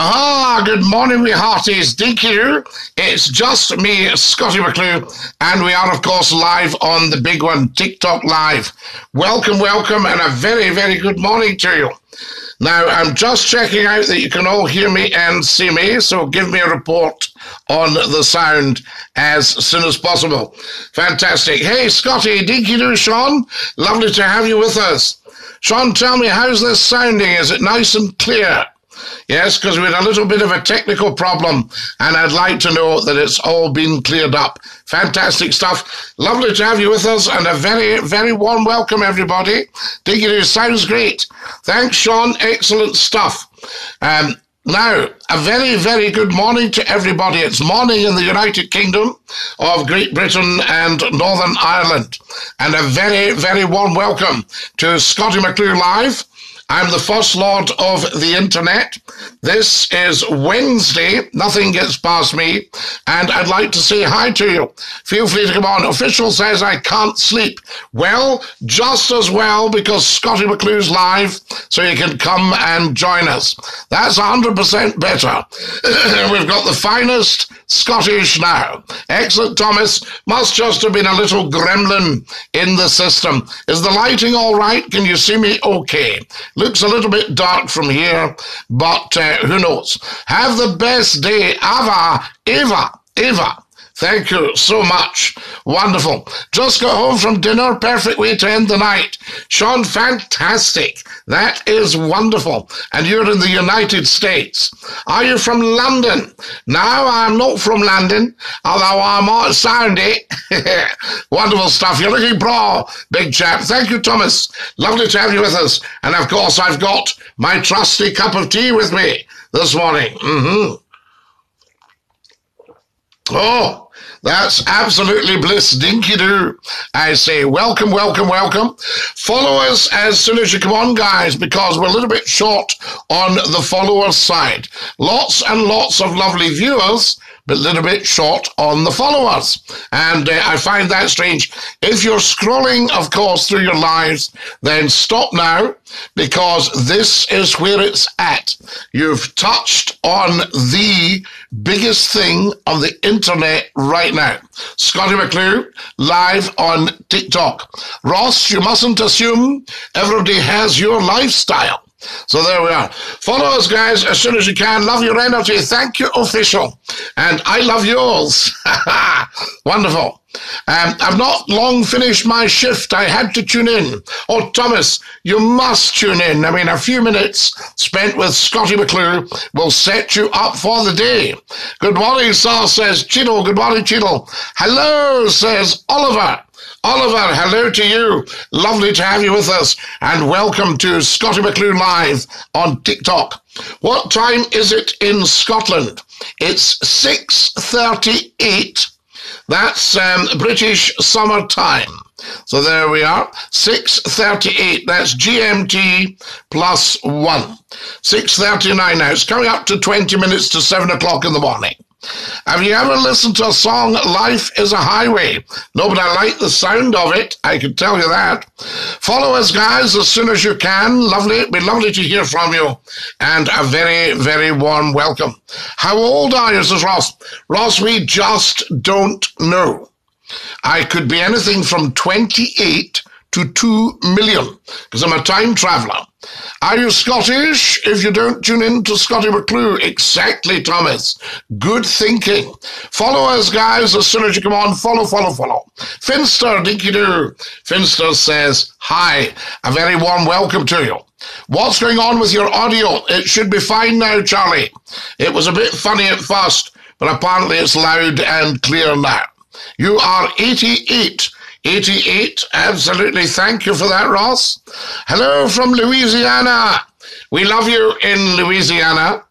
Ah, good morning, we hearties. Dinky Doo. It's just me, Scottie McClue, and we are, of course, live on the big one, TikTok Live. Welcome, welcome, and a very, very good morning to you. Now, I'm just checking out that you can all hear me and see me, so give me a report on the sound as soon as possible. Fantastic. Hey, Scottie, dinky doo, Sean. Lovely to have you with us. Sean, tell me, how's this sounding? Is it nice and clear? Yes, because we had a little bit of a technical problem, and I'd like to know that it's all been cleared up. Fantastic stuff. Lovely to have you with us, and a very, very warm welcome, everybody. Diggity sounds great. Thanks, Sean. Excellent stuff. Um, now, a very, very good morning to everybody. It's morning in the United Kingdom of Great Britain and Northern Ireland. And a very, very warm welcome to Scottie McClue Live I'm the First Lord of the Internet. This is Wednesday. Nothing gets past me. And I'd like to say hi to you. Feel free to come on. Official says I can't sleep. Well, just as well because Scottie McClue's live, so you can come and join us. That's 100% better. We've got the finest Scottish now. Excellent, Thomas. Must just have been a little gremlin in the system. Is the lighting all right? Can you see me okay? Looks a little bit dark from here, but uh, who knows? Have the best day ever, ever, ever. Thank you so much. Wonderful. Just got home from dinner. Perfect way to end the night. Sean, fantastic. That is wonderful. And you're in the United States. Are you from London? No, I'm not from London, although I might sound it. wonderful stuff. You're looking bra, big chap. Thank you, Thomas. Lovely to have you with us. And of course, I've got my trusty cup of tea with me this morning. Mm-hmm. Oh, that's absolutely bliss dinky doo. I say welcome, welcome, welcome. Follow us as soon as you come on, guys, because we're a little bit short on the follower side. Lots and lots of lovely viewers, but a little bit short on the followers. And uh, I find that strange. If you're scrolling, of course, through your lives, then stop now because this is where it's at. You've touched on the biggest thing on the internet right now. Scottie McClue live on TikTok. Ross, you mustn't assume everybody has your lifestyle. So there we are. Follow us, guys, as soon as you can. Love your energy. Thank you, official. And I love yours. Wonderful. Um, I've not long finished my shift. I had to tune in. Oh, Thomas, you must tune in. I mean, a few minutes spent with Scottie McClue will set you up for the day. Good morning, Sal says Cheadle. Good morning, Cheadle. Hello, says Oliver. Oliver, hello to you. Lovely to have you with us. And welcome to Scottie McClue Live on TikTok. What time is it in Scotland? It's 6.38. That's um, British summer time. So there we are. 6.38. That's GMT plus 1. 6.39 now. It's coming up to 20 minutes to 7 o'clock in the morning. Have you ever listened to a song, Life is a Highway? No, but I like the sound of it. I can tell you that. Follow us, guys, as soon as you can. Lovely. It'd be lovely to hear from you. And a very, very warm welcome. How old are you, says Ross? Ross, we just don't know. I could be anything from 28 to 2 million because I'm a time traveler. Are you Scottish? If you don't tune in to Scottie McClue, exactly, Thomas. Good thinking. Follow us, guys, as soon as you come on. Follow, follow, follow. Finster, dinky doo. Finster says, Hi, a very warm welcome to you. What's going on with your audio? It should be fine now, Charlie. It was a bit funny at first, but apparently it's loud and clear now. You are 88 88. Absolutely. Thank you for that, Ross. Hello from Louisiana. We love you in Louisiana.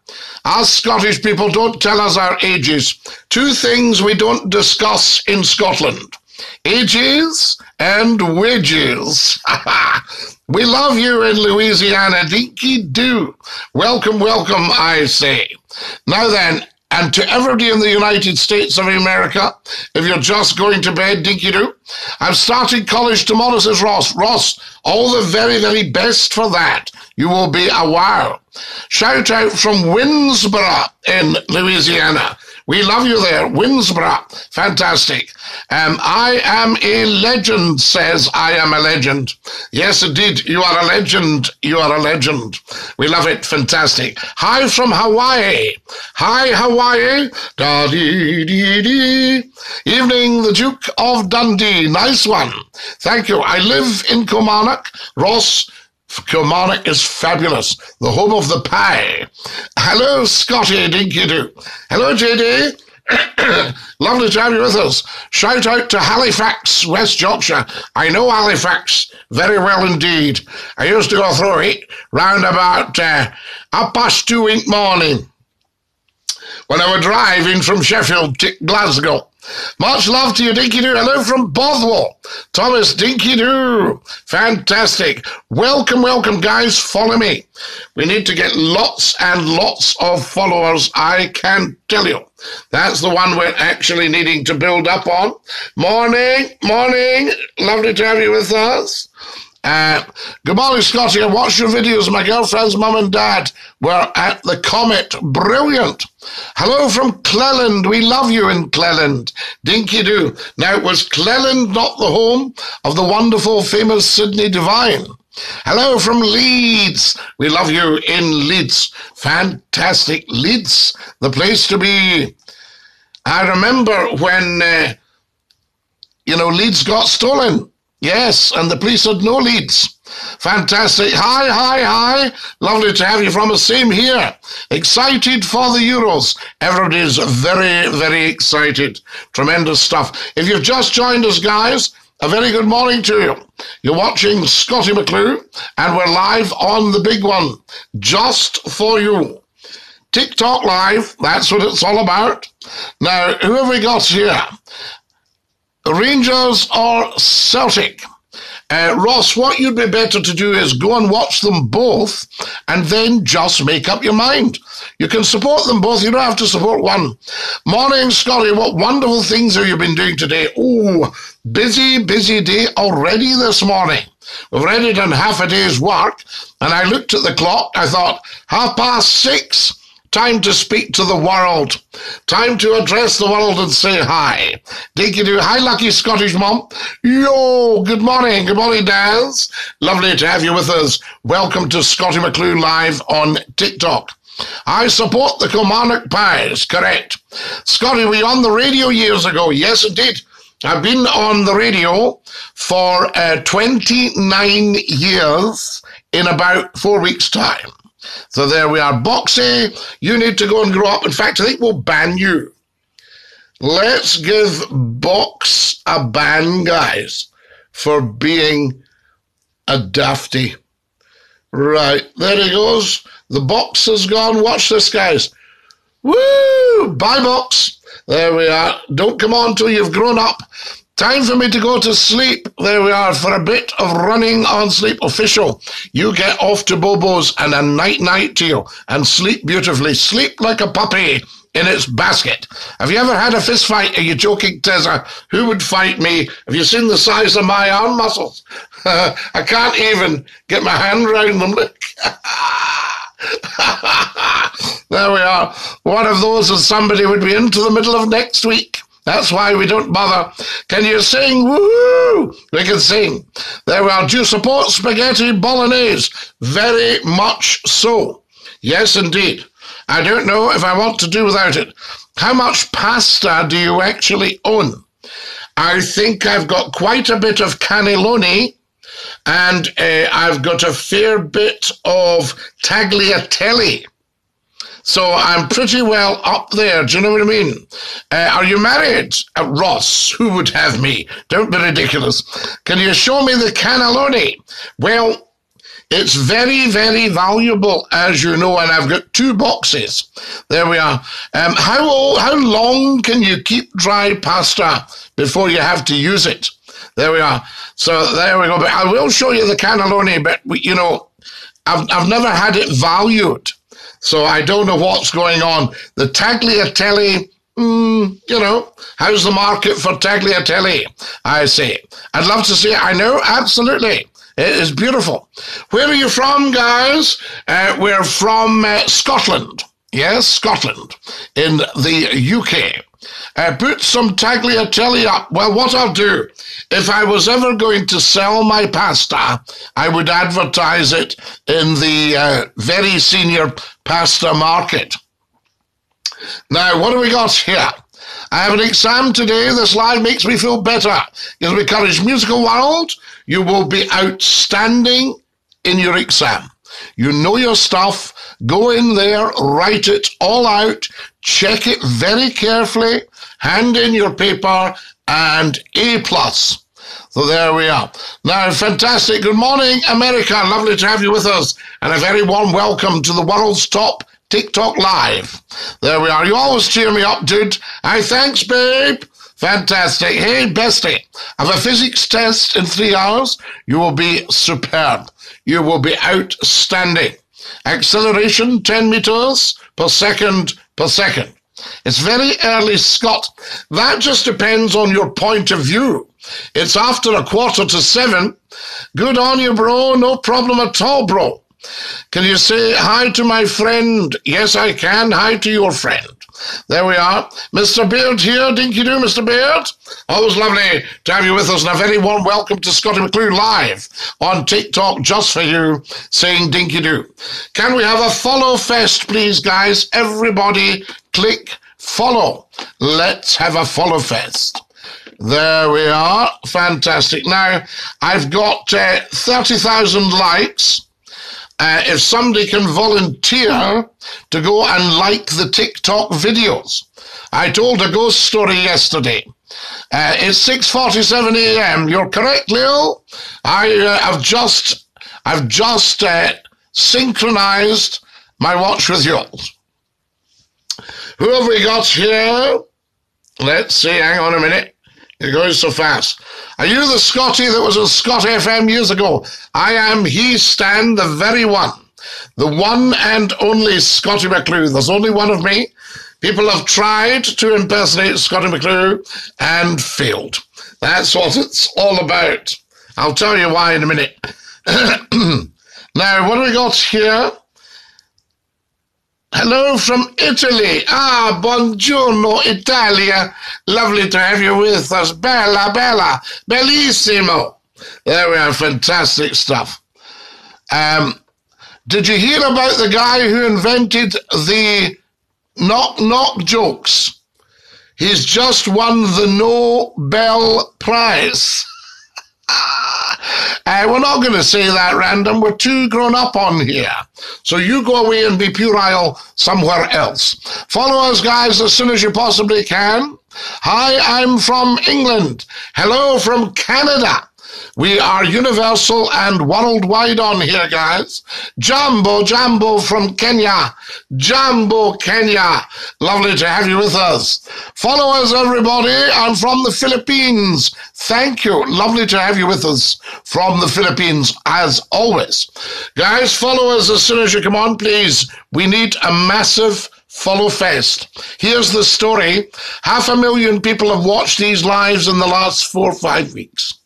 Us Scottish people don't tell us our ages. Two things we don't discuss in Scotland ages and wages. we love you in Louisiana. Dinky do. Welcome, welcome, I say. Now then, and to everybody in the United States of America, if you're just going to bed, dinky doo, I'm starting college tomorrow, says Ross. Ross, all the very, very best for that. You will be a wow. Shout out from Winnsboro in Louisiana. We love you there. Winnsboro. Fantastic. Um, I am a legend, says I am a legend. Yes, indeed. You are a legend. You are a legend. We love it. Fantastic. Hi from Hawaii. Hi, Hawaii. Da dee. Evening, the Duke of Dundee. Nice one. Thank you. I live in Kilmarnock. Ross, Kilmarnock is fabulous, the home of the pie. Hello, Scottie Dinky Doo. Hello, JD. Lovely to have you with us. Shout out to Halifax, West Yorkshire. I know Halifax very well indeed. I used to go through it round about uh, past two in the morning when I were driving from Sheffield to Glasgow. Much love to you, Dinky Doo. Hello from Bothwell. Thomas Dinky Doo. Fantastic. Welcome, welcome, guys. Follow me. We need to get lots and lots of followers, I can tell you. That's the one we're actually needing to build up on. Morning, morning. Lovely to have you with us. Uh, good morning, Scottie. I watched your videos. My girlfriend's mum and dad were at the Comet. Brilliant. Hello from Cleland. We love you in Cleland. Dinky do. Now, it was Cleland not the home of the wonderful, famous Sydney Devine? Hello from Leeds. We love you in Leeds. Fantastic. Leeds, the place to be. I remember when, uh, you know, Leeds got stolen. Yes, and the police had no leads. Fantastic. Hi, hi, hi. Lovely to have you from us. Same here. Excited for the Euros. Everybody's very, very excited. Tremendous stuff. If you've just joined us, guys, a very good morning to you. You're watching Scottie McClue, and we're live on the big one, just for you. TikTok Live, that's what it's all about. Now, who have we got here? Rangers or Celtic? Uh, Ross, what you'd be better to do is go and watch them both and then just make up your mind. You can support them both. You don't have to support one. Morning, Scottie. What wonderful things have you been doing today? Oh, busy, busy day already this morning. We've already done half a day's work and I looked at the clock. I thought, half past six. Time to speak to the world. Time to address the world and say hi. Dinky do. Hi, lucky Scottish mom. Yo, good morning. Good morning, Daz. Lovely to have you with us. Welcome to Scottie McClue Live on TikTok. I support the Kilmarnock Pies, correct. Scottie, were you on the radio years ago? Yes, indeed. I've been on the radio for uh, 29 years in about four weeks' time. So there we are. Boxy, you need to go and grow up. In fact, I think we'll ban you. Let's give Box a ban, guys, for being a dafty. Right, there he goes. The box has gone. Watch this, guys. Woo! Bye, box. There we are. Don't come on till you've grown up. Time for me to go to sleep. There we are for a bit of running on sleep official. You get off to Bobo's and a night night to you and sleep beautifully. Sleep like a puppy in its basket. Have you ever had a fist fight? Are you joking, Tessa? Who would fight me? Have you seen the size of my arm muscles? I can't even get my hand around them. Look. there we are. One of those that somebody would be into the middle of next week. That's why we don't bother. Can you sing? Woo! We can sing. There we are. Do you support spaghetti bolognese? Very much so. Yes, indeed. I don't know if I want to do without it. How much pasta do you actually own? I think I've got quite a bit of cannelloni and uh, I've got a fair bit of tagliatelle. So I'm pretty well up there. Do you know what I mean? Uh, are you married? Uh, Ross, who would have me? Don't be ridiculous. Can you show me the cannelloni? Well, it's very, very valuable, as you know, and I've got two boxes. There we are. Um, how, old, how long can you keep dry pasta before you have to use it? There we are. So there we go. But I will show you the cannelloni, but, you know, I've, I've never had it valued. So I don't know what's going on. The tagliatelle, mm, you know, how's the market for tagliatelle? I say. I'd love to see it. I know, absolutely. It is beautiful. Where are you from, guys? Uh, we're from uh, Scotland. Yes, Scotland, in the UK. Uh, put some tagliatelle up. Well, what I'll do, if I was ever going to sell my pasta, I would advertise it in the uh, very senior pasta market. Now, what do we got here? I have an exam today. This live makes me feel better. Because we Courage Musical World, you will be outstanding in your exam. You know your stuff. Go in there, write it all out, check it very carefully, hand in your paper, and A plus. So there we are. Now, fantastic. Good morning, America. Lovely to have you with us. And a very warm welcome to the world's top TikTok Live. There we are. You always cheer me up, dude. Hey, thanks, babe. Fantastic. Hey, bestie. I have a physics test in three hours. You will be superb. You will be outstanding. Acceleration 10 meters per second per second. It's very early, Scott. That just depends on your point of view. It's after a quarter to seven. Good on you, bro. No problem at all, bro. Can you say hi to my friend? Yes, I can. Hi to your friend. There we are. Mr. Beard here. Dinky do, Mr. Beard. Always lovely to have you with us, and a very warm welcome to Scottie McClue live on TikTok just for you, saying Dinky do. Can we have a follow fest, please, guys? Everybody click follow. Let's have a follow fest. There we are. Fantastic. Now, I've got uh, 30,000 likes uh, if somebody can volunteer to go and like the TikTok videos. I told a ghost story yesterday. Uh, it's 6:47 a.m. You're correct, Leo. I uh, have just I've just uh, synchronized my watch with yours. Who have we got here? Let's see. Hang on a minute. It goes so fast. Are you the Scottie that was at Scot FM years ago? I am he, Stan, the very one. The one and only Scottie McClue. There's only one of me. People have tried to impersonate Scottie McClue and failed. That's what it's all about. I'll tell you why in a minute. now, what do we got here? Hello from Italy. Ah, buongiorno, Italia. Lovely to have you with us. Bella, bella, bellissimo. There we are. Fantastic stuff. Um, did you hear about the guy who invented the knock knock jokes? He's just won the Nobel Prize. Uh, we're not going to say that random. We're too grown up on here. So you go away and be puerile somewhere else. Follow us, guys, as soon as you possibly can. Hi, I'm from England. Hello from Canada. We are universal and worldwide on here, guys. Jambo, Jambo from Kenya. Jambo, Kenya. Lovely to have you with us. Follow us, everybody. I'm from the Philippines. Thank you. Lovely to have you with us from the Philippines, as always. Guys, follow us as soon as you come on, please. We need a massive Follow Fest. Here's the story. Half a million people have watched these lives in the last four or five weeks.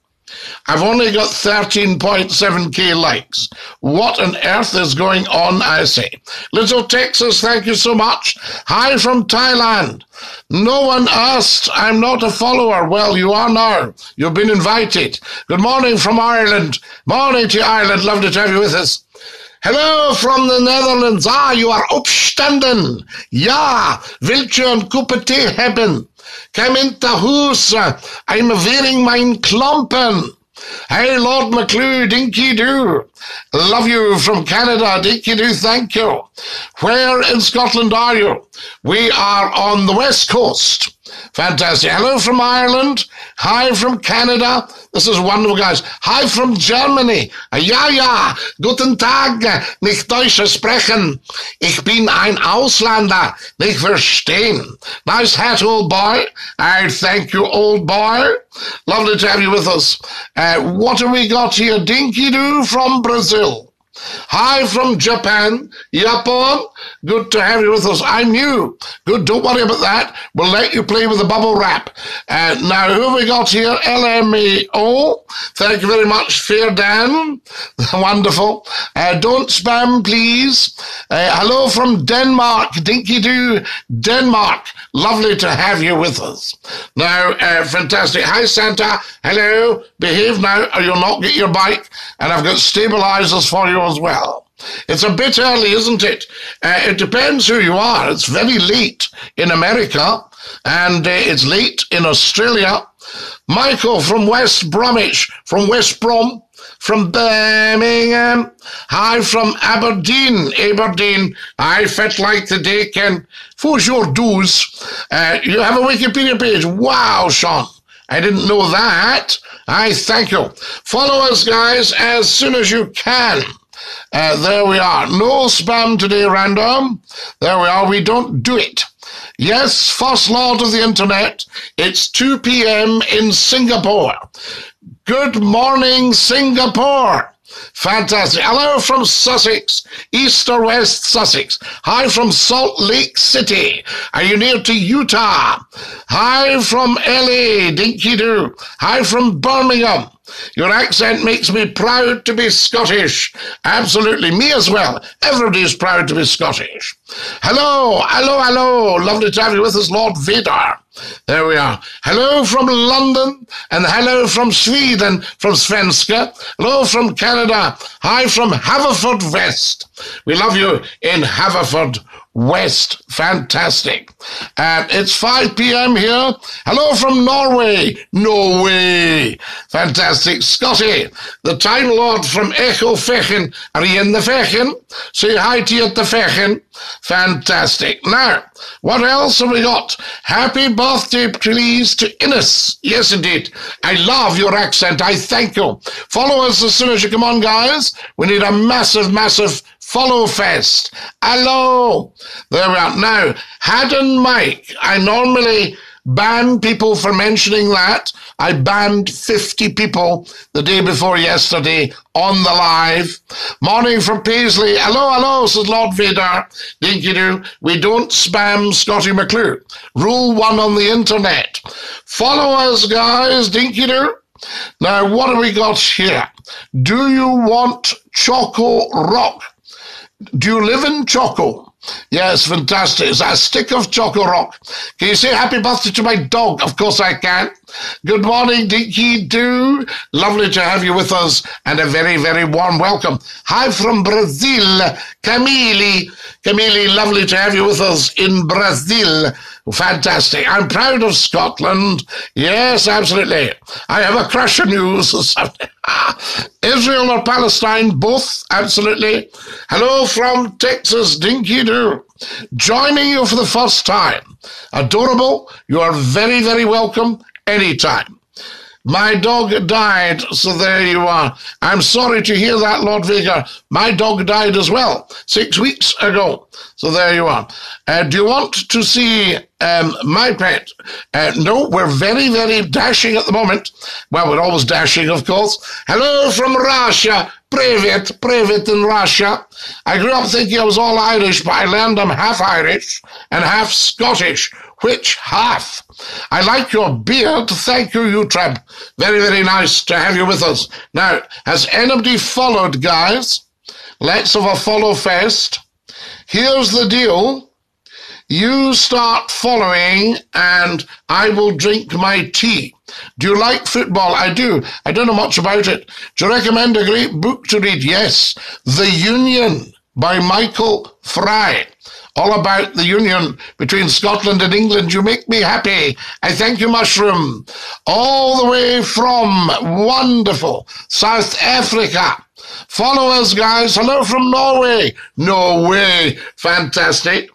I've only got 13.7k likes. What on earth is going on, I say? Little Texas, thank you so much. Hi from Thailand. No one asked. I'm not a follower. Well, you are now. You've been invited. Good morning from Ireland. Morning to Ireland. Lovely to have you with us. Hello from the Netherlands. Ah, you are upstanden. Ja, wilt je een thee hebben? Come into house. I'm wearing mijn klompen. Hey, Lord McClue, dinky do. Love you from Canada, dinky do, thank you. Where in Scotland are you? We are on the west coast. Fantastic. Hello from Ireland. Hi from Canada. This is wonderful, guys. Hi from Germany. Ja, ja. Guten Tag. Nicht Deutsch sprechen. Ich bin ein Ausländer. Nicht verstehen. Nice hat, old boy. I thank you, old boy. Lovely to have you with us. Uh, what have we got here? Dinky Doo from Brazil. Hi from Japan. Yapon. Good to have you with us. I'm new. Good. Don't worry about that. We'll let you play with the bubble wrap. Uh, now, who have we got here? LMAO. Thank you very much, Fair Dan. Wonderful. Uh, don't spam, please. Uh, hello from Denmark. Dinky Doo, Denmark. Lovely to have you with us. Now, uh, fantastic. Hi, Santa. Hello. Behave now or you'll not get your bike. And I've got stabilizers for you as well. It's a bit early, isn't it? Uh, it depends who you are. It's very late in America and uh, it's late in Australia. Michael from West Bromwich, from West Brom, from Birmingham. Hi from Aberdeen, Aberdeen. I felt like the day can. For your dues. Uh, you have a Wikipedia page. Wow, Sean. I didn't know that. I thank you. Follow us, guys, as soon as you can. Uh, there we are. No spam today, random. There we are. We don't do it. Yes, first lord of the internet. It's 2 p.m. in Singapore. Good morning, Singapore. Fantastic. Hello from Sussex, east or west Sussex. Hi from Salt Lake City. Are you near to Utah? Hi from LA, Dinky Doo. Hi from Birmingham. Your accent makes me proud to be Scottish. Absolutely. Me as well. Everybody's proud to be Scottish. Hello, hello, hello. Lovely to have you with us, Lord Vader. There we are. Hello from London and hello from Sweden, from Svenska. Hello from Canada. Hi from Haverford West. We love you in Haverford West. Fantastic. And it's 5 p.m. here. Hello from Norway. Norway. Fantastic. Scottie, the Time Lord from Ecclefechan. Are you in the Fechen? Say hi to you at the Fechen. Fantastic. Now, what else have we got? Happy birthday, please, to Innes. Yes, indeed. I love your accent. I thank you. Follow us as soon as you come on, guys. We need a massive, massive Follow Fest. Hello. There we are. Now, Haddon Mike. I normally ban people for mentioning that. I banned 50 people the day before yesterday on the live. Morning from Paisley. Hello, hello, says Lord Vader. Dinky doo. We don't spam Scottie McClue. Rule one on the internet. Follow us, guys. Dinky doo. Now, what have we got here? Do you want Choco Rock? Do you live in Choco? Yes, fantastic. Is that a stick of Choco Rock? Can you say happy birthday to my dog? Of course I can. Good morning, Dinky Doo. Lovely to have you with us and a very, very warm welcome. Hi from Brazil, Camille. Camille, lovely to have you with us in Brazil. Fantastic. I'm proud of Scotland. Yes, absolutely. I have a crush on you. Israel or Palestine, both, absolutely. Hello from Texas, Dinky Doo. Joining you for the first time. Adorable. You are very, very welcome anytime. My dog died, so there you are. I'm sorry to hear that, Lord Vicar. My dog died as well, six weeks ago. So there you are. Uh, do you want to see um, my pet? Uh, no, we're very, very dashing at the moment. Well, we're always dashing, of course. Hello from Russia. Privet, Privet in Russia. I grew up thinking I was all Irish, but I learned I'm half Irish and half Scottish. Which half? I like your beard. Thank you, you tramp. Very, very nice to have you with us. Now, has anybody followed, guys? Let's have a follow fest. Here's the deal. You start following and I will drink my tea. Do you like football? I do. I don't know much about it. Do you recommend a great book to read? Yes. The Union by Michael Fry all about the union between Scotland and England. You make me happy. I thank you, Mushroom. All the way from wonderful South Africa. Follow us, guys. Hello from Norway. Norway. Fantastic.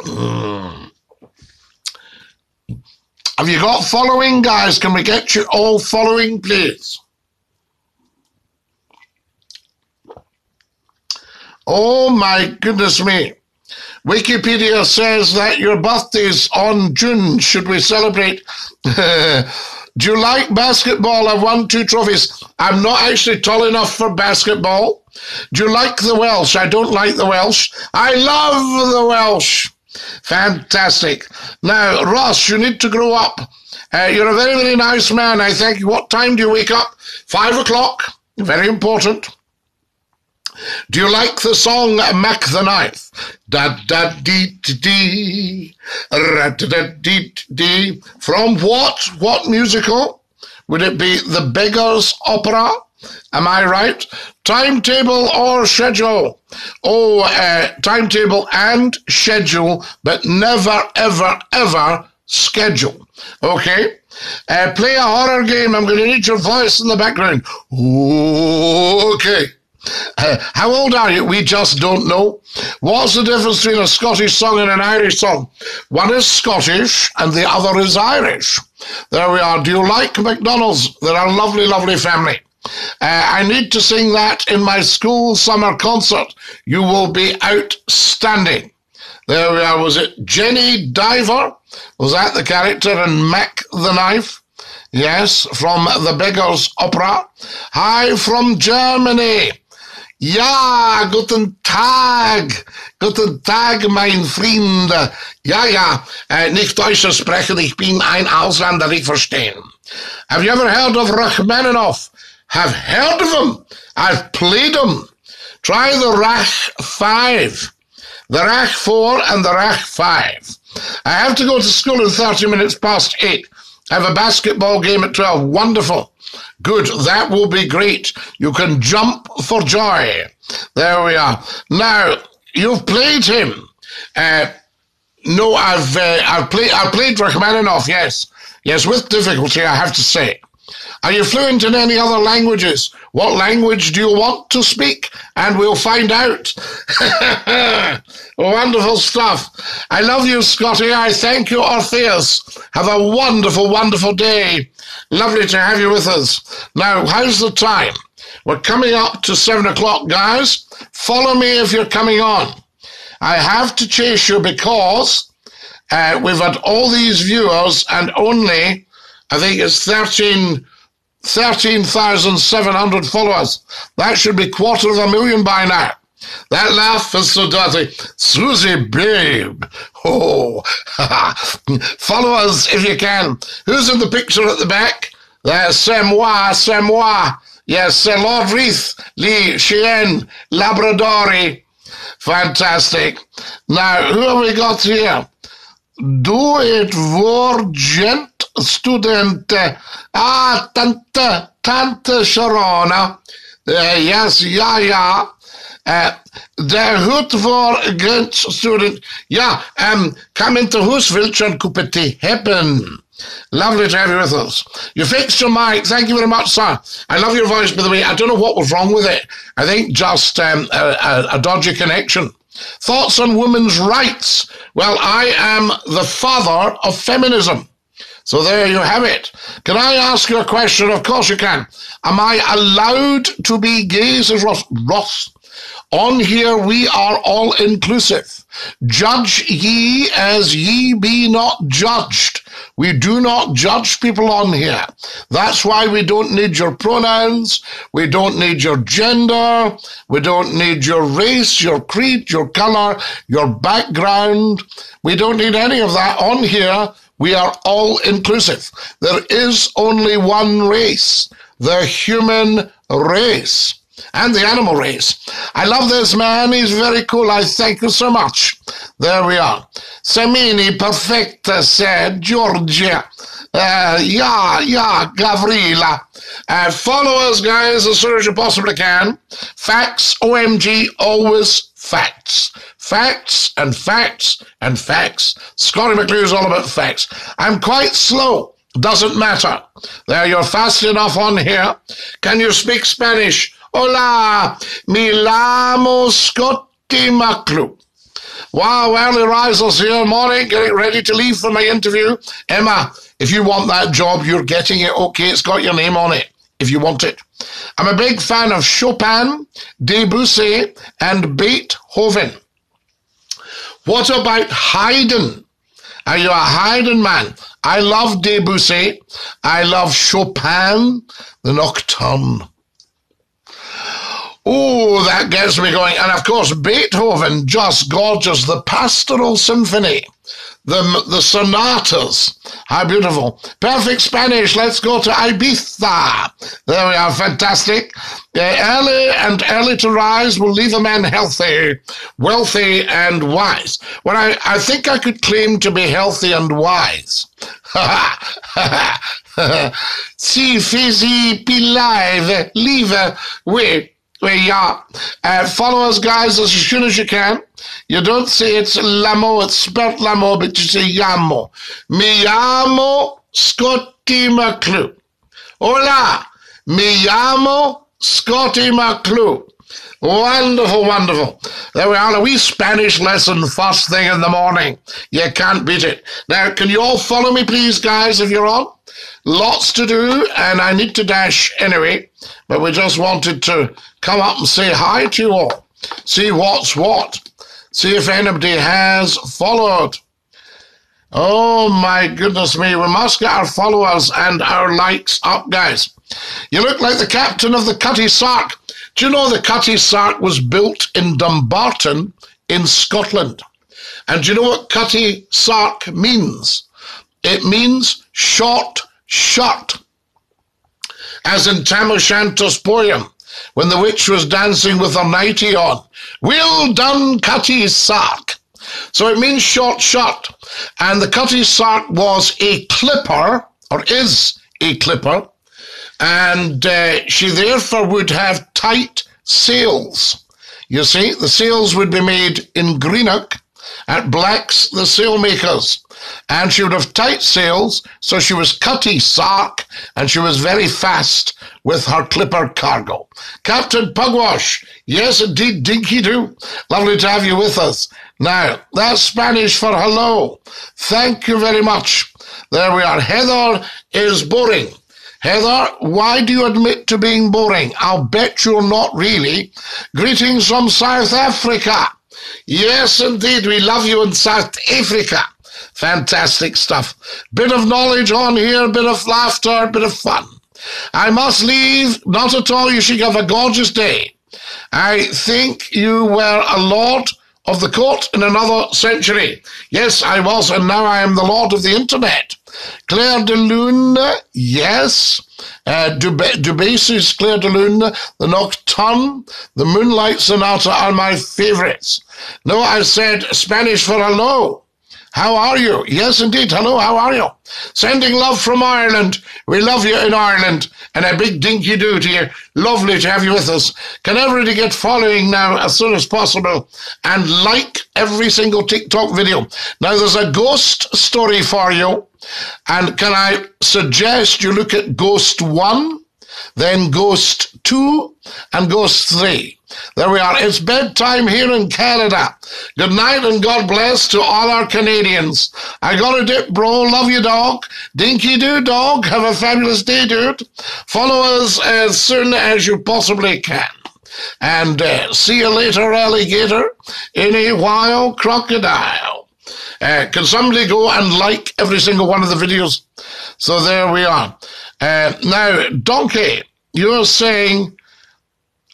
Mm. Have you got following, guys? Can we get you all following, please? Oh my goodness me. Wikipedia says that your birthday is on June. Should we celebrate? Do you like basketball? I've won two trophies. I'm not actually tall enough for basketball. Do you like the Welsh? I don't like the Welsh. I love the Welsh. Fantastic. Now, Ross, you need to grow up. Uh, you're a very, very nice man. I thank you. What time do you wake up? Five o'clock. Very important. Do you like the song Mack the Knife? Da da dee dee da da dee dee. From what? What musical? Would it be The Beggar's Opera? Am I right? Timetable or schedule? Oh, uh, timetable and schedule, but never, ever, ever schedule. Okay? Uh, play a horror game. I'm going to need your voice in the background. Okay. Uh, how old are you? We just don't know. What's the difference between a Scottish song and an Irish song? One is Scottish and the other is Irish. There we are. Do you like McDonald's? They're a lovely, lovely family. Uh, I need to sing that in my school summer concert. You will be outstanding. There we are. Was it Jenny Diver? Was that the character in Mack the Knife? Yes, from the Beggar's Opera. Hi from Germany. Ja, guten Tag. Guten Tag, mein Freund. Ja, ja, äh, nicht Deutsch sprechen. Ich bin ein Ausländer, ich verstehe. Have you ever heard of Rachmaninoff? Have heard of him. I've played him. Try the Rach 5. The Rach 4 and the Rach 5. I have to go to school in 30 minutes past 8. Have a basketball game at 12. Wonderful. Good. That will be great. You can jump for joy. There we are. Now, you've played him. Uh, no, I've, uh, I've played, I've played Rachmaninoff, yes. Yes, with difficulty, I have to say. Are you fluent in any other languages? What language do you want to speak? And we'll find out. wonderful stuff. I love you, Scottie. I thank you, Orpheus. Have a wonderful, wonderful day. Lovely to have you with us. Now, how's the time? We're coming up to seven o'clock, guys. Follow me if you're coming on. I have to chase you because uh, we've had all these viewers and only, I think it's 13 13,700 followers. That should be quarter of a million by now. That laugh is so dirty. Susie, babe. Oh, follow us if you can. Who's in the picture at the back? There's c'est moi. Yes, c'est Lord Reith, Lee, Cheyenne, Labradori. Fantastic. Now, who have we got here? Do it for gent student. Ah, Tante, Tante Sharona. Uh, yes, ja, ja. Uh, de hut voor student. Ja, um, come into huis, Wiltshire Kupeti hebben. Lovely to have you with us. You fixed your mic. Thank you very much, sir. I love your voice, by the way. I don't know what was wrong with it. I think just um, a, a, a dodgy connection. Thoughts on women's rights? Well, I am the father of feminism. So there you have it. Can I ask you a question? Of course you can. Am I allowed to be gay? Says Ross. Ross. On here we are all inclusive. Judge ye as ye be not judged. We do not judge people on here. That's why we don't need your pronouns. We don't need your gender. We don't need your race, your creed, your color, your background. We don't need any of that on here we are all inclusive. There is only one race, the human race and the animal race. I love this man. He's very cool. I thank you so much. There we are. Semini perfecta, said Georgia. Uh, yeah, yeah, Gavrila. Uh, follow us, guys, as soon as you possibly can. Facts, OMG, always facts. Facts and facts and facts. Scottie McClue is all about facts. I'm quite slow. Doesn't matter. There, you're fast enough on here. Can you speak Spanish? Hola, mi llamo Scottie McClue. Wow, early risers here, morning, getting ready to leave for my interview. Emma, if you want that job, you're getting it. Okay, it's got your name on it if you want it. I'm a big fan of Chopin, Debussy, and Beethoven. What about Haydn? Are you a Haydn man? I love Debussy. I love Chopin, the Nocturne. Oh, that gets me going. And of course, Beethoven, just gorgeous. The Pastoral Symphony, the, the sonatas. How beautiful. Perfect Spanish. Let's go to Ibiza. There we are. Fantastic. Uh, early and early to rise will leave a man healthy, wealthy, and wise. Well, I, I think I could claim to be healthy and wise. Ha ha ha ha. si fisi live, leave, wait where you are. Uh, follow us, guys, as soon as you can. You don't say it's Lamo, it's spelt Lamo, but you say Yamo. Mi llamo Scottie McClue. Hola, mi llamo Scottie McClue. Wonderful, wonderful. There we are, a wee Spanish lesson first thing in the morning. You can't beat it. Now, can you all follow me, please, guys, if you're on? Lots to do, and I need to dash anyway, but we just wanted to come up and say hi to you all. See what's what. See if anybody has followed. Oh my goodness me, we must get our followers and our likes up, guys. You look like the captain of the Cutty Sark. Do you know the Cutty Sark was built in Dumbarton in Scotland? And do you know what Cutty Sark means? It means short shut. As in Tam O'Shanter's poem, when the witch was dancing with her nightie on. Well done, Cutty Sark. So it means short shot. And the Cutty Sark was a clipper, or is a clipper, and uh, she therefore would have tight sails. You see, the sails would be made in Greenock at Black's the sailmakers and she would have tight sails, so she was cutty sark, and she was very fast with her clipper cargo. Captain Pugwash, yes indeed, dinky do. Lovely to have you with us. Now, that's Spanish for hello. Thank you very much. There we are. Heather is boring. Heather, why do you admit to being boring? I'll bet you're not really. Greetings from South Africa. Yes, indeed, we love you in South Africa. Fantastic stuff. Bit of knowledge on here, bit of laughter, bit of fun. I must leave. Not at all. You should have a gorgeous day. I think you were a lord of the court in another century. Yes, I was, and now I am the lord of the internet. Clair de Lune, yes. Uh, Debussy's Clair de Lune, the Nocturne, the Moonlight Sonata are my favorites. No, I said Spanish for hello. How are you? Yes, indeed. Hello, how are you? Sending love from Ireland. We love you in Ireland. And a big dinky do to you. Lovely to have you with us. Can everybody get following now as soon as possible and like every single TikTok video? Now, there's a ghost story for you. And can I suggest you look at Ghost 1, then Ghost 2, and Ghost 3. There we are. It's bedtime here in Canada. Good night and God bless to all our Canadians. I got a dip, bro. Love you, dog. Dinky do, dog. Have a fabulous day, dude. Follow us as soon as you possibly can. And uh, see you later, alligator. In a while, crocodile. Uh, can somebody go and like every single one of the videos? So there we are. Uh, now, Donkey, you're saying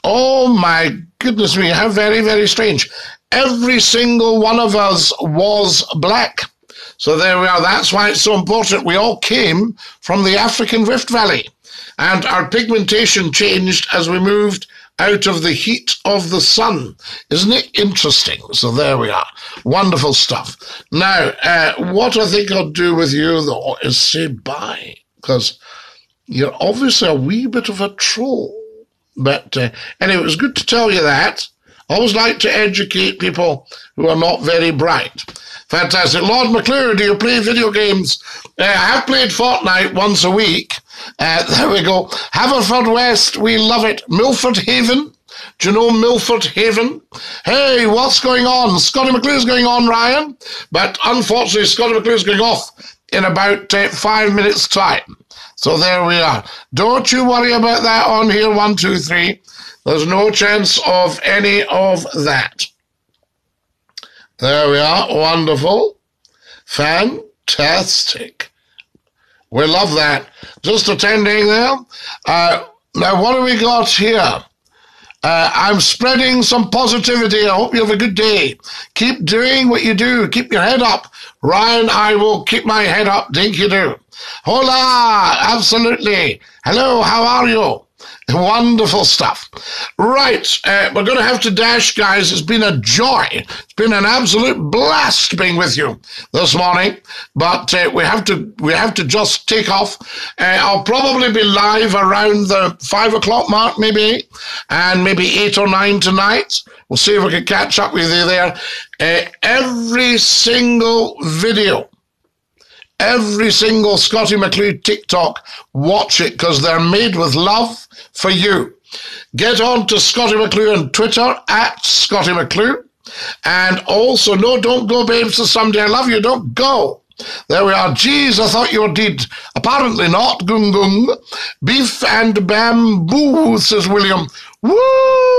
Oh my goodness me, how very, very strange. Every single one of us was black. So there we are. That's why it's so important. We all came from the African Rift Valley. And our pigmentation changed as we moved out of the heat of the sun. Isn't it interesting? So there we are. Wonderful stuff. Now, uh, what I think I'll do with you, though, is say bye. Because you're obviously a wee bit of a troll. But uh, anyway, it was good to tell you that. I always like to educate people who are not very bright. Fantastic. Lord McClure, do you play video games? Uh, I have played Fortnite once a week. Uh, there we go. Haverfordwest, we love it. Milford Haven. Do you know Milford Haven? Hey, what's going on? Scottie McClue's going on, Ryan. But unfortunately, Scottie McClue's going off in about uh, five minutes' time. So there we are. Don't you worry about that on here, one, two, three. There's no chance of any of that. There we are. Wonderful. Fantastic. We love that. Just attending there. Uh, now, what have we got here? Uh, I'm spreading some positivity. I hope you have a good day. Keep doing what you do. Keep your head up. Ryan, I will keep my head up. Thank you do. Hola, absolutely. Hello, how are you? Wonderful stuff. Right, uh, we're going to have to dash, guys. It's been a joy. It's been an absolute blast being with you this morning. But uh, we have to we have to just take off. Uh, I'll probably be live around the five o'clock mark, maybe, and maybe eight or nine tonight. We'll see if we can catch up with you there. Uh, every single video every single Scottie McClue TikTok, watch it because they're made with love for you. Get on to Scottie McClue on Twitter at Scottie McClue. And also, no, don't go, babes, to somebody I love you. Don't go. There we are. Geez, I thought you were dead. Apparently not. Gung gung. Beef and bamboo, says William. Woo!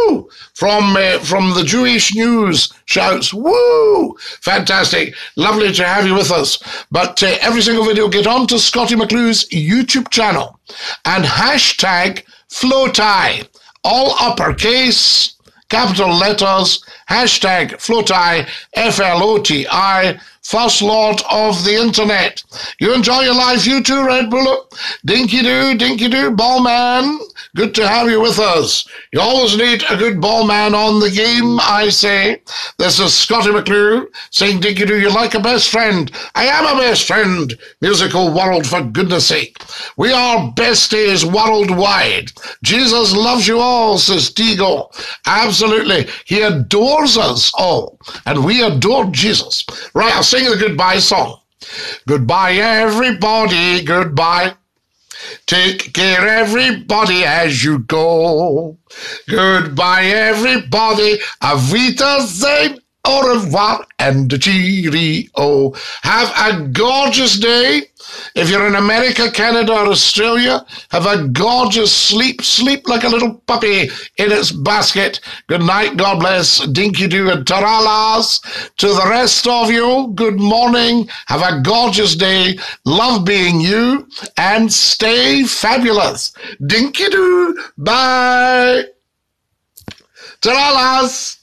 From uh, from the Jewish News shouts, woo! Fantastic. Lovely to have you with us. But uh, every single video, get on to Scottie McClue's YouTube channel and hashtag FLOTI. All uppercase, capital letters, hashtag FLOTI, F-L-O-T-I, First Lord of the Internet. You enjoy your life, you too, Red Bullet. Dinky doo, dinky doo, ball man. Good to have you with us. You always need a good ball man on the game, I say. This is Scottie McClue saying, Dinky do you're like a best friend? I am a best friend. Musical world, for goodness sake. We are besties worldwide. Jesus loves you all, says Digo. Absolutely. He adores us all. And we adore Jesus. Right, I'll sing the goodbye song. Goodbye, everybody. Goodbye. Take care, everybody, as you go. Goodbye, everybody. Avita Zain. Au revoir and cheerio. Have a gorgeous day. If you're in America, Canada, or Australia, have a gorgeous sleep. Sleep like a little puppy in its basket. Good night. God bless. Dinky doo and taralas. To the rest of you, good morning. Have a gorgeous day. Love being you and stay fabulous. Dinky doo. Bye. Taralas.